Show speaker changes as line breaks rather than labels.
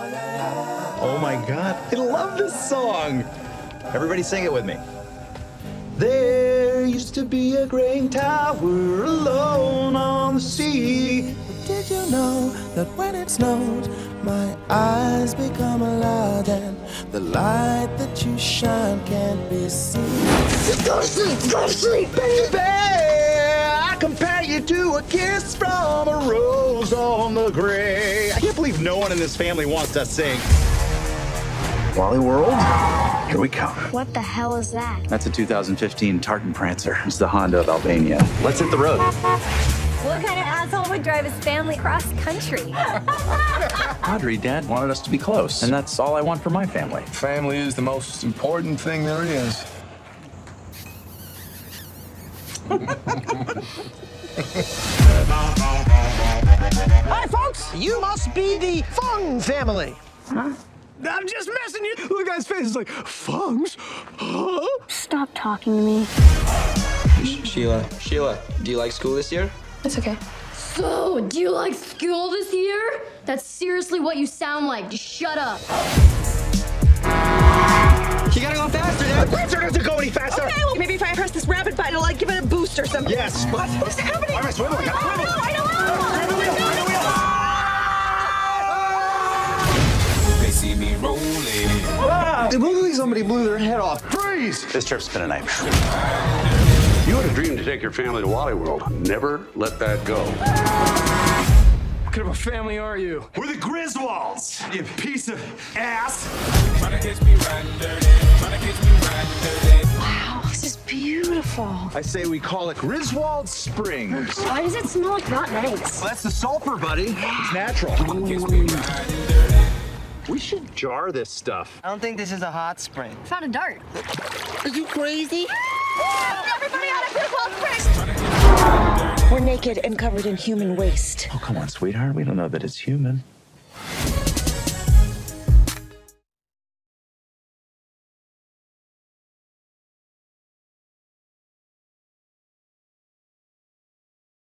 Oh my god, I love this song. Everybody sing it with me. There used to be a great tower alone on the sea.
Did you know that when it snows, my eyes become a light and the light that you shine can't be seen?
Go sleep, go sleep, baby. I compare you to a kiss from a rose on the grave. I can't believe no one in this family wants to sing. Walley World, here we come.
What the hell is that?
That's a 2015 Tartan Prancer. It's the Honda of Albania. Let's hit the road.
What kind of asshole would drive his family cross country?
Audrey, Dad wanted us to be close, and that's all I want for my family.
Family is the most important thing there is.
Hi. You must be the Fung family.
Huh?
I'm just messing you. Look, at guy's face is like, Fungs? Huh?
Stop talking to me.
Sheila, Sheila, do you like school this year?
It's okay.
So, do you like school this year? That's seriously what you sound like. Just shut up.
You gotta go faster, Dad.
Prancer doesn't go any faster.
Okay, well, maybe if I press this rapid button, it'll like give it a boost or something.
Yes.
What? What's happening?
Why am oh,
I
swiveling? See me rolling.
It looked like somebody blew their head off. Freeze! This trip's been a nightmare.
You had a dream to take your family to Walley World. Never let that go.
What kind of a family are you?
We're the Griswolds, you piece of ass.
Tryna catch me riding dirty. Tryna catch me riding dirty.
Wow, this is beautiful.
I say we call it Griswold Springs.
Why does it smell like rotten eggs?
Well, that's the sulfur, buddy. It's natural. We should jar this stuff.
I don't think this is a hot spring.
Found a dart.
Are you crazy? Ah!
Everybody out of Griswold Springs!
We're naked and covered in human waste.
Oh, come on, sweetheart. We don't know that it's human.